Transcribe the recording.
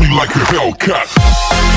me like a Hellcat.